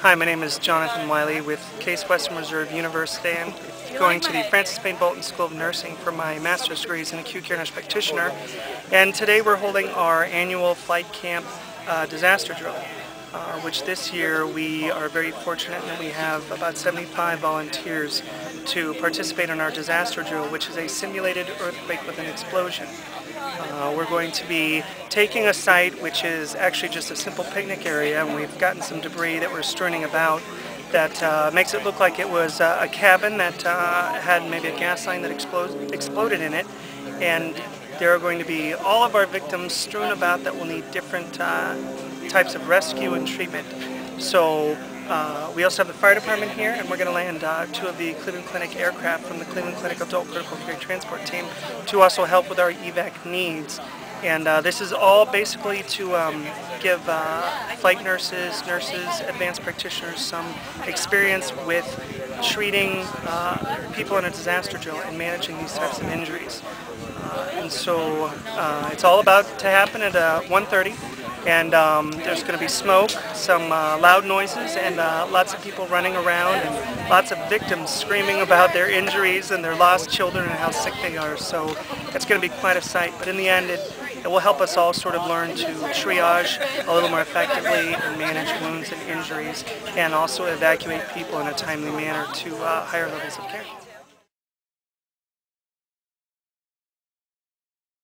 Hi, my name is Jonathan Wylie with Case Western Reserve University. I'm going to the Frances Payne Bolton School of Nursing for my master's degrees in acute care nurse practitioner. And today we're holding our annual flight camp uh, disaster drill, uh, which this year we are very fortunate that we have about 75 volunteers to participate in our disaster drill, which is a simulated earthquake with an explosion. Uh, we're going to be taking a site which is actually just a simple picnic area and we've gotten some debris that we're strewn about that uh, makes it look like it was uh, a cabin that uh, had maybe a gas line that explode, exploded in it and there are going to be all of our victims strewn about that will need different uh, types of rescue and treatment. So uh, we also have the fire department here, and we're going to land uh, two of the Cleveland Clinic aircraft from the Cleveland Clinic Adult Critical Care Transport Team to also help with our evac needs. And uh, this is all basically to um, give uh, flight nurses, nurses, advanced practitioners some experience with treating uh, people in a disaster drill and managing these types of injuries. Uh, and so it's all about to happen at 1.30 and um, there's going to be smoke, some uh, loud noises, and uh, lots of people running around, and lots of victims screaming about their injuries and their lost children and how sick they are. So it's going to be quite a sight. But in the end, it, it will help us all sort of learn to triage a little more effectively and manage wounds and injuries, and also evacuate people in a timely manner to uh, higher levels of care.